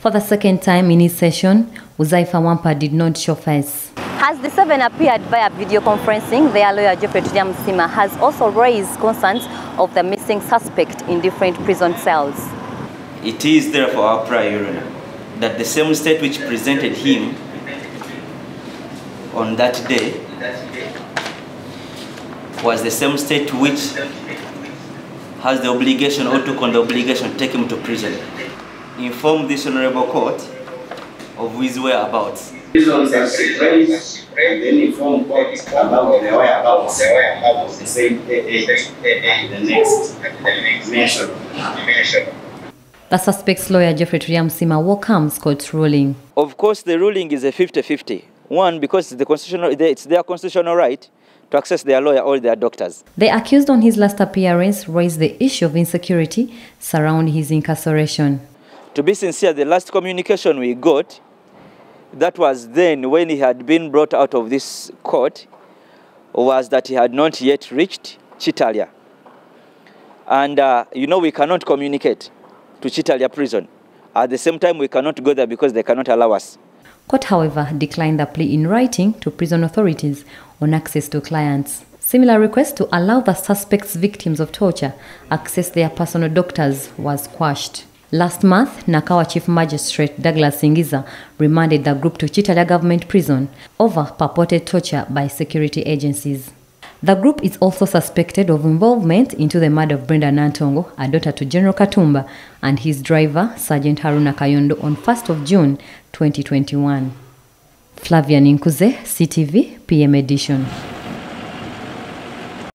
For the second time in his session, Uzaifa Wampa did not show face. As the seven appeared via video conferencing, their lawyer Geoffrey Turyamusiima has also raised concerns of the missing suspect in different prison cells. It is therefore our prior that the same state which presented him on that day was the same state which has the obligation or took on the obligation to take him to prison. Inform this honorable court of his whereabouts. These ones are raised and then inform court about the whereabouts of the same age and the next mention. The suspect's lawyer Geoffrey Turyamusiima welcomes court's ruling. Of course, the ruling is a 50-50. One, because it's, the constitutional, it's their constitutional right to access their lawyer or their doctors. The accused on his last appearance raised the issue of insecurity surrounding his incarceration. To be sincere, the last communication we got, that was then when he had been brought out of this court, was that he had not yet reached Kitalya. And, uh, you know, we cannot communicate to Kitalya prison. At the same time, we cannot go there because they cannot allow us. Court, however, declined the plea in writing to prison authorities on access to clients. Similar request to allow the suspects victims of torture access their personal doctors was quashed. Last month, Nakawa Chief Magistrate Douglas Singiza remanded the group to Chitalia government prison over purported torture by security agencies. The group is also suspected of involvement into the murder of Brenda Nantongo, a daughter to General Katumba, and his driver, Sergeant Haruna Kayondo, on 1st of June 2021. Flavia Ninkuze, CTV, PM Edition.